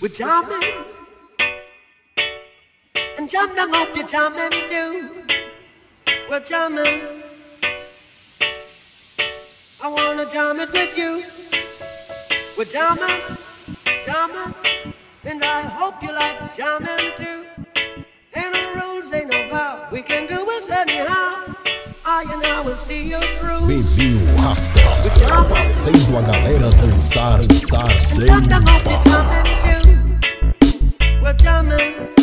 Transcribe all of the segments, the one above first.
We're jamming. And jam them hope you're jamming too. We're jamming. I wanna jam it with you. We're jamming, jamming. And I hope you like jamming too. And our rules ain't no vow. We can do it anyhow. I and I will see you through. Fazendo a galera dançar, dançar, sem were.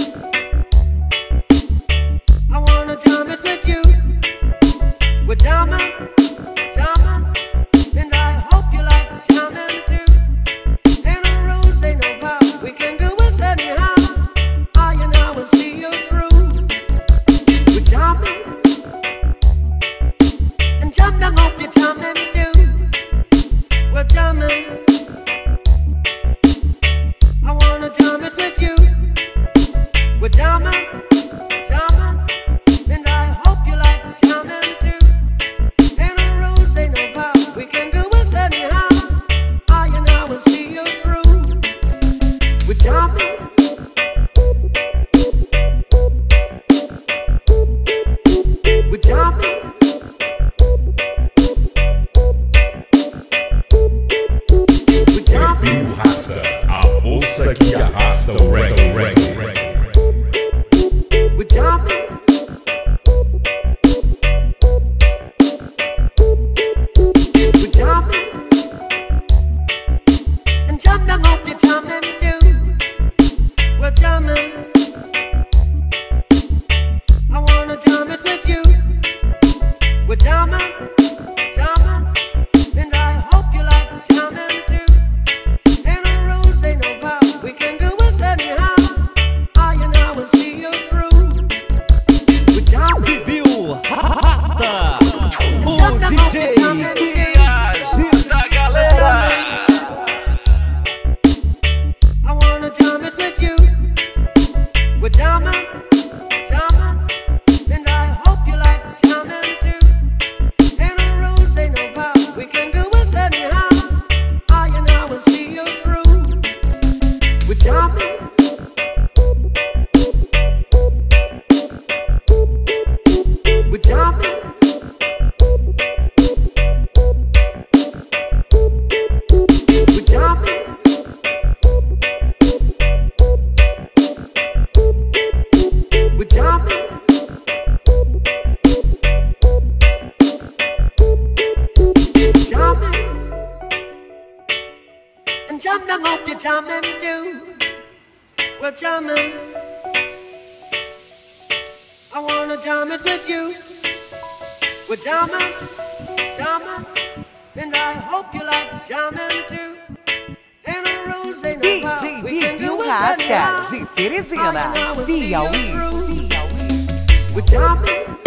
jam them up, you them I wanna jam it with you. We're jamming, jamming, and I hope you like jamming too. And DJ we can do it Teresina, Piauí. We're jamming.